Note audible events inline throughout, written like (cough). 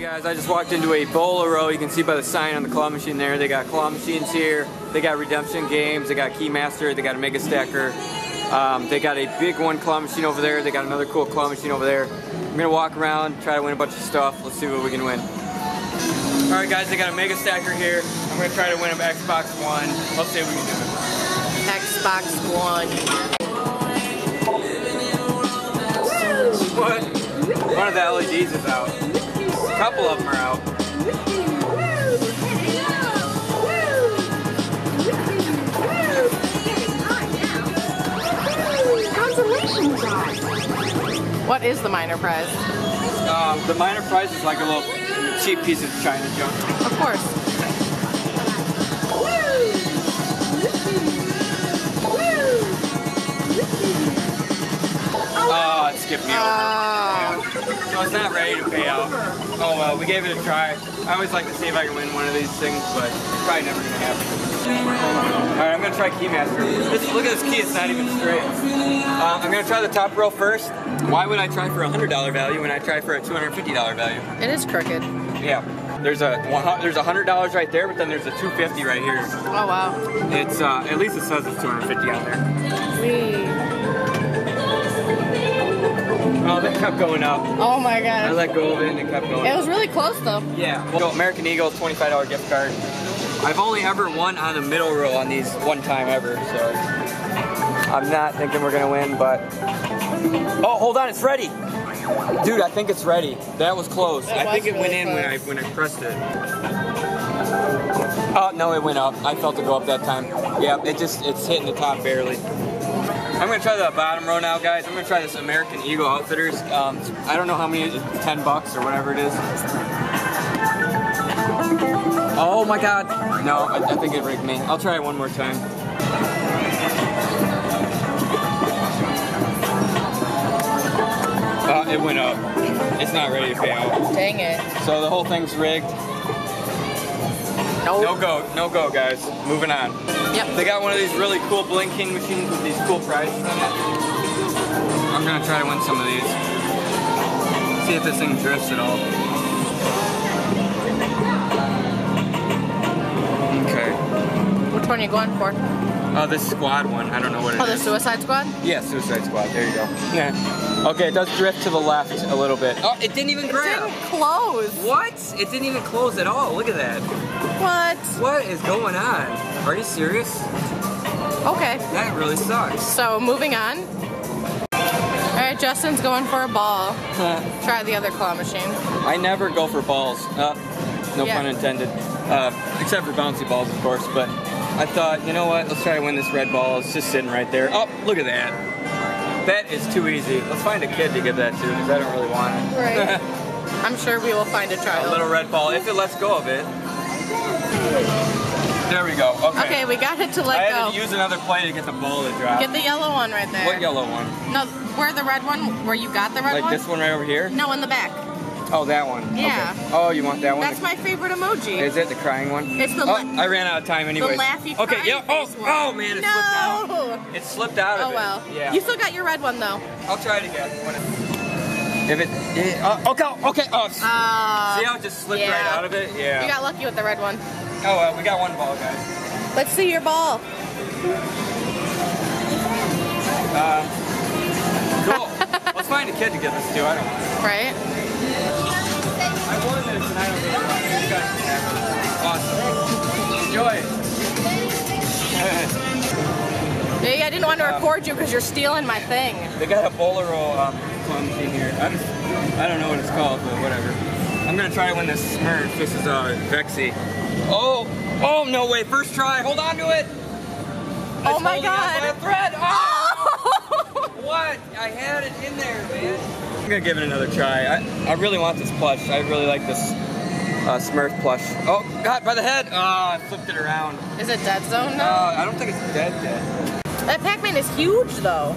guys, I just walked into a Bowlero. You can see by the sign on the claw machine there. They got claw machines here. They got redemption games. They got Keymaster. They got a Mega Stacker. Um, they got a big one claw machine over there. They got another cool claw machine over there. I'm gonna walk around, try to win a bunch of stuff. Let's see what we can win. All right, guys, they got a Mega Stacker here. I'm gonna try to win an Xbox One. Let's see what we can do. Xbox One. What? One of the LEDs is out. A couple of them are out. What is the minor prize? Um, the minor prize is like a little cheap piece of China junk. Of course. Oh, it skipped me over. Oh. So it's not ready to pay out. Oh well, we gave it a try. I always like to see if I can win one of these things, but it's probably never gonna happen. Alright, I'm gonna try Keymaster. This, look at this key, it's not even straight. Uh, I'm gonna try the top row first. Why would I try for a $100 value when I try for a $250 value? It is crooked. Yeah. There's a there's a hundred dollars right there, but then there's a 250 right here. Oh wow. It's uh, at least it says it's 250 on there. Wee. Oh, they kept going up. Oh my god. I let go of it and it kept going. It was really close though. Yeah. Well, American Eagle, $25 gift card. I've only ever won on the middle row on these one time ever, so I'm not thinking we're gonna win, but oh, hold on, it's ready. Dude, I think it's ready. That was close. It I think was it went really in when I when I pressed it. Oh no, it went up. I felt it go up that time. Yeah, it just it's hitting the top barely. I'm gonna try the bottom row now, guys. I'm gonna try this American Eagle Outfitters. Um, I don't know how many, it's 10 bucks or whatever it is. Oh my god. No, I, I think it rigged me. I'll try it one more time. Uh, it went up. It's not ready to pay out. Dang it. So the whole thing's rigged. Nope. No go, no go, guys. Moving on. Yep. They got one of these really cool blinking machines with these cool prizes on it. I'm gonna try to win some of these. See if this thing drifts at all. Okay. Which one are you going for? Oh, this squad one. I don't know what it is. Oh, the Suicide Squad? Yeah, Suicide Squad. There you go. Yeah. Okay, it does drift to the left a little bit. Oh, it didn't even grab. Didn't close. What? It didn't even close at all. Look at that. What? What is going on? Are you serious? Okay. That really sucks. So moving on. All right, Justin's going for a ball. Try the other claw machine. I never go for balls. Uh, no Yeah. pun intended. Uh, except for bouncy balls, of course. But I thought, you know what? Let's try to win this red ball. It's just sitting right there. Oh, look at that. That is too easy. Let's find a kid to give that to because I don't really want it. Right. (laughs) I'm sure we will find a a child. little red ball if it lets go of it. There we go. Okay. Okay, we got it to let I let had go. to use another play to get the ball to drop. Get the yellow one right there. what yellow one? No, where the red one? Where you got the red Like one? Like this one right over here? No, in the back. Oh, that one. Yeah. Okay. Oh, you want that one? That's my favorite emoji. Is it the crying one? It's the Oh, I ran out of time anyway. the laughy Okay, yeah. Oh, one. oh man, it no. slipped out. It slipped out of it. Oh it. well. Yeah. You still got your red one though. I'll try it again. When it- If it, it uh, okay, okay. Oh, Uh, see how it just slipped yeah. right out of it? Yeah. You got lucky with the red one. oh well, we got one ball, guys. Let's see your ball. Uh, cool. Let's find a kid to give this to. I don't (laughs) it. Right? Didn't want to record you because you're stealing my thing. They got a Bowlero um, claw machine here. I'm, I don't know what it's called, but whatever. I'm gonna try to win this Smurf. This is uh, Vexy. Oh, oh no way! First try. Hold on to it. Oh my God. thread. Oh! (laughs) what? I had it in there, man. I'm gonna give it another try. I, I really want this plush. I really like this uh, Smurf plush. Oh God, by the head. Oh, I flipped it around. Is it dead zone Uh. I don't think it's dead dead. That Pac-Man is huge though.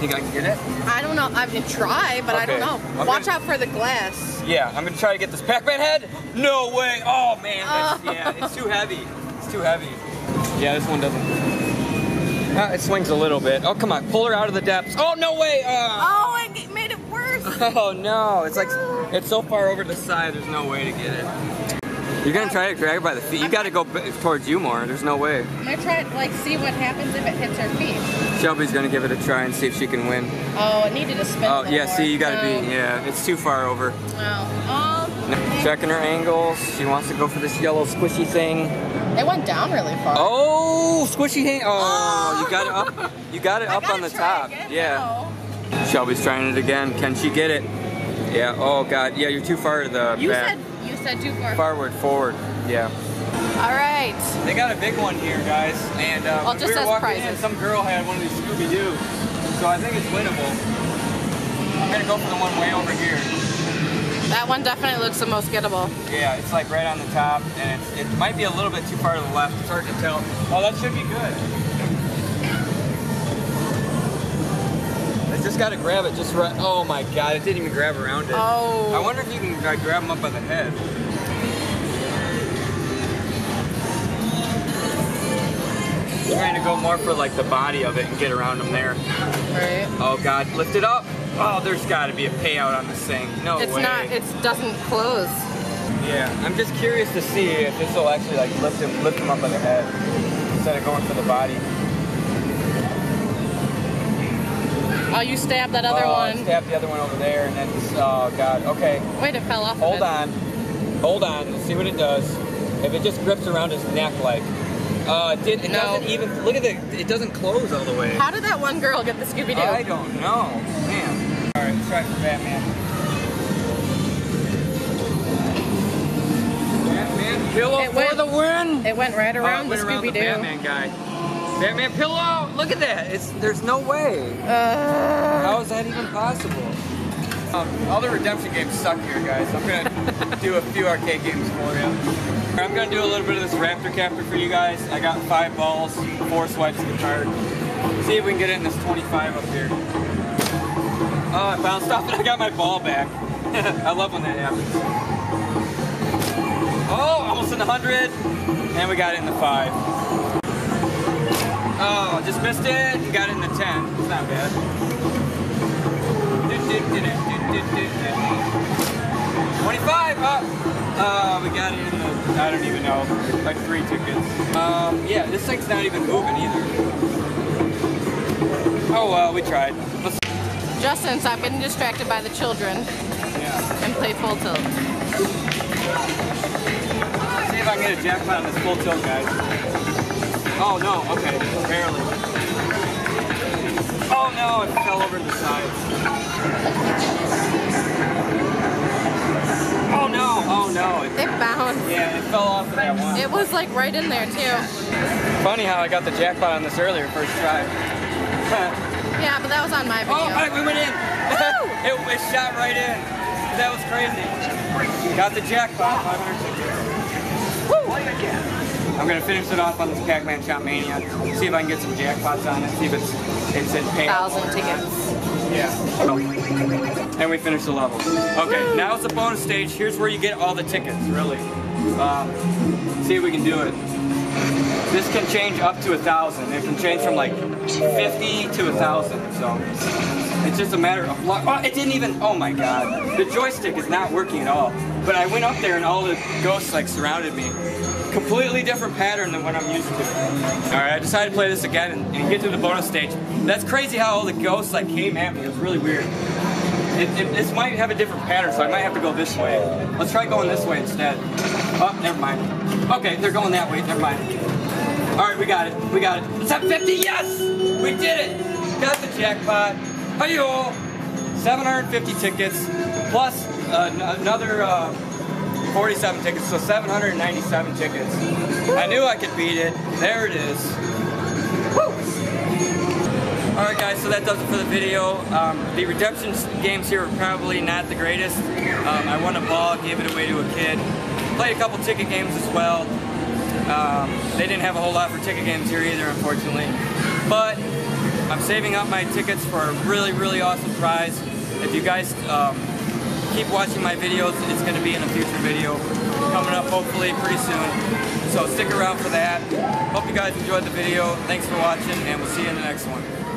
Think I can get it? I don't know. I can try, but I don't know. I'm Watch gonna- out for the glass. Yeah, I'm gonna try to get this Pac-Man head. No way! Oh man, Oh. yeah, it's too heavy. It's too heavy. Yeah, this one doesn't. Uh, it swings a little bit. Oh come on, pull her out of the depths. Oh no way! Uh, Oh, it made it worse. (laughs) Oh no, it's like, it's so far over the side, there's no way to get it. You're gonna try to drag by the feet. You gotta go towards you more. There's no way. I'm gonna try to like see what happens if it hits her feet. Shelby's gonna give it a try and see if she can win. Oh, it needed a spin. Oh yeah, more. see, you gotta No. be, yeah, it's too far over. Um, Checking her angles. She wants to go for this yellow squishy thing. it went down really far. Oh, squishy hand. Oh, Oh. you got it up. You got it (laughs) up on the top. Yeah. Shelby's trying it again. Can she get it? Yeah. Oh God. Yeah, you're too far to the You back. said said too far. Forward, forward. Yeah. All right. They got a big one here, guys. And uh, Well, just we were says walking in, some girl had one of these Scooby Doo. So I think it's winnable. I'm gonna go for the one way over here. That one definitely looks the most gettable. Yeah, it's like right on the top, and it's, it might be a little bit too far to the left. It's hard to tell. Oh, that should be good. Gotta grab it just right. Oh my god, it didn't even grab around it. Oh. I wonder if you can uh, grab them up by the head. I'm trying to go more for like the body of it and get around them there. Right. Oh god, lift it up. Oh, there's gotta be a payout on this thing. No It's way. not. It doesn't close. Yeah, I'm just curious to see if this will actually like lift him, lift him up by the head instead of going for the body. Oh, you stabbed that other oh, one. Stab the other one over there, and then oh uh, god. Okay, Wait, it fell off. of hold on, hold on. Let's see what it does. If it just grips around his neck, like, uh, it, did, it No. doesn't even look at the... It doesn't close all the way. How did that one girl get the Scooby Doo? I don't know, man. All right, let's try for Batman. Batman pillow It for went- the win. It went right Oh, around it the Scooby-Doo. Batman guy. Batman pillow! Look at that! It's there's no way. Uh, How is that even possible? Um, all the redemption games suck here, guys. I'm gonna (laughs) do a few arcade games for you. I'm gonna do a little bit of this Raptor Captor for you guys. I got five balls, four swipes of the card. See if we can get it in this 25 up here. Oh, I bounced off and I got my ball back. (laughs) I love when that happens. Oh, almost in the 100. And we got it in the 5. Oh, just missed it. You got it in the 10. It's not bad. 25 up. Uh, we got it in the, I don't even know, like three tickets. Um, yeah, this thing's not even moving either. Oh well, we tried. Let's, Justin, stop getting distracted by the children yeah. and play full tilt. See if I can get a jackpot on this full tilt, guys. Oh no, okay, barely. Oh no, it fell over to the side. Oh no, oh no. It, It bounced. yeah, it fell off of that one. It was like right in there too. Funny how I got the jackpot on this earlier, first try. (laughs) Yeah, but that was on my oh, video. right, we went in. (laughs) it, it shot right in. That was crazy. Got the jackpot, 500 tickets. I'm gonna finish it off on this Pac-Man Chomp Mania. See if I can get some jackpots on it. See if it's it's in payout. Thousand tickets. Yeah. And we finished the level. Okay, now it's the bonus stage. Here's where you get all the tickets, really. Um, see if we can do it. This can change up to a thousand. It can change from like 50 to a thousand. So it's just a matter of luck. Oh, it didn't even. Oh my god, the joystick is not working at all. But I went up there and all the ghosts like surrounded me. Completely different pattern than what I'm used to. All right, I decided to play this again and, and get to the bonus stage. That's crazy how all the ghosts like came at me. It was really weird. It, it, this might have a different pattern, so I might have to go this way. Let's try going this way instead. Oh, never mind. Okay, they're going that way. Never mind. All right, we got it. We got it. It's at 50. Yes, we did it. Got the jackpot. Hi-yo. 750 tickets plus uh, another uh, 47 tickets, so 797 tickets. I knew I could beat it. There it is. Alright guys, so that does it for the video. Um, the redemption games here are probably not the greatest. Um, I won a ball, gave it away to a kid. Played a couple ticket games as well. Um, they didn't have a whole lot for ticket games here either, unfortunately. But I'm saving up my tickets for a really, really awesome prize. If you guys um, keep watching my videos, it's going to be in a future video coming up hopefully pretty soon. So stick around for that. Hope you guys enjoyed the video. Thanks for watching, and we'll see you in the next one.